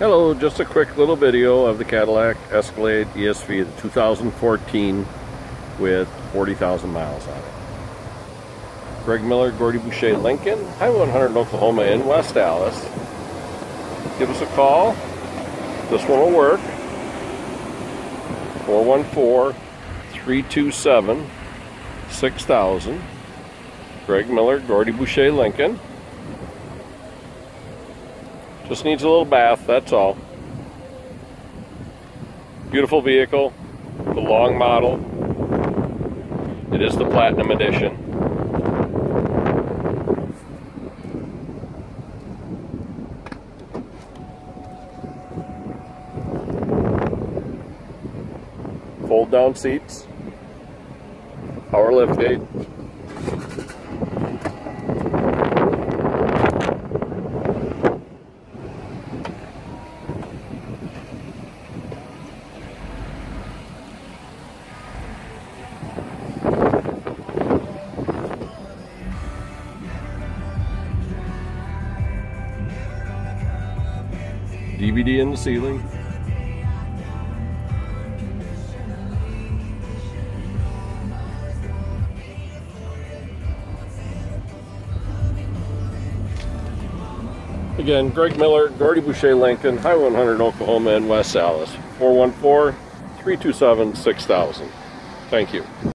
Hello, just a quick little video of the Cadillac Escalade ESV the 2014 with 40,000 miles on it. Greg Miller, Gordy Boucher Lincoln, Highway 100 in Oklahoma in West Allis. Give us a call. This one will work. 414-327-6000. Greg Miller, Gordy Boucher Lincoln. Just needs a little bath, that's all. Beautiful vehicle, the long model. It is the Platinum Edition. Fold down seats, power lift DVD in the ceiling. Again, Greg Miller, Gordy Boucher Lincoln, Highway 100 Oklahoma and West Allis. 414 327 6000. Thank you.